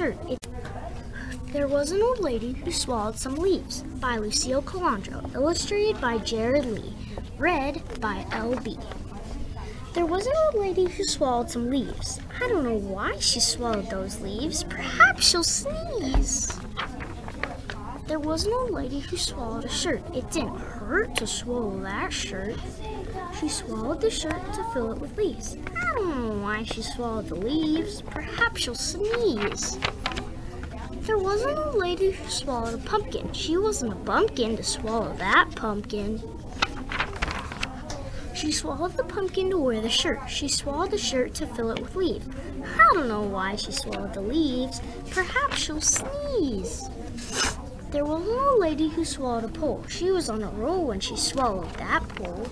It, there was an old lady who swallowed some leaves by Lucille Colandro, illustrated by Jared Lee, read by LB. There was an old lady who swallowed some leaves. I don't know why she swallowed those leaves. Perhaps she'll sneeze. There was an old lady who swallowed a shirt. It didn't hurt to swallow that shirt. She swallowed the shirt to fill it with leaves. I don't know why she swallowed the leaves. Perhaps she'll sneeze. There wasn't a lady who swallowed a pumpkin. She wasn't a bumpkin to swallow that pumpkin. She swallowed the pumpkin to wear the shirt. She swallowed the shirt to fill it with leaves. I don't know why she swallowed the leaves. Perhaps she'll sneeze. There was an old lady who swallowed a pole. She was on a roll when she swallowed that pole.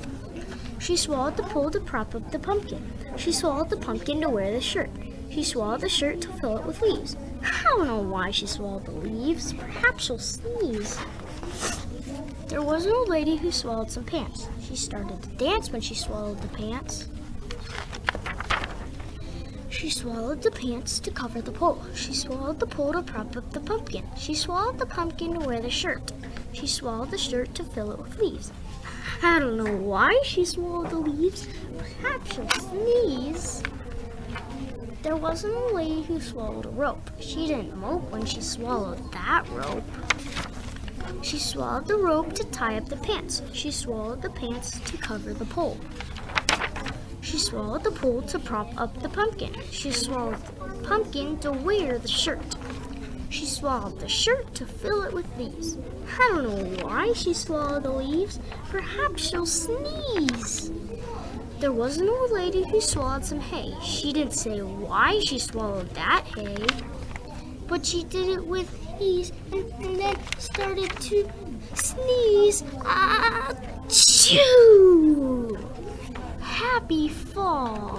She swallowed the pole to prop up the pumpkin. She swallowed the pumpkin to wear the shirt. She swallowed the shirt to fill it with leaves. I don't know why she swallowed the leaves. Perhaps she'll sneeze. There was an old lady who swallowed some pants. She started to dance when she swallowed the pants. She swallowed the pants to cover the pole. She swallowed the pole to prop up the pumpkin. She swallowed the pumpkin to wear the shirt. She swallowed the shirt to fill it with leaves. I don't know why she swallowed the leaves. Perhaps she'll sneeze. There wasn't a lady who swallowed a rope. She didn't mope when she swallowed that rope. She swallowed the rope to tie up the pants. She swallowed the pants to cover the pole. She swallowed the pole to prop up the pumpkin. She swallowed the pumpkin to wear the shirt. She swallowed the shirt to fill it with leaves. I don't know why she swallowed the leaves. Perhaps she'll sneeze. There was an old lady who swallowed some hay. She didn't say why she swallowed that hay, but she did it with ease and, and then started to sneeze. Ah, chew! Happy fall.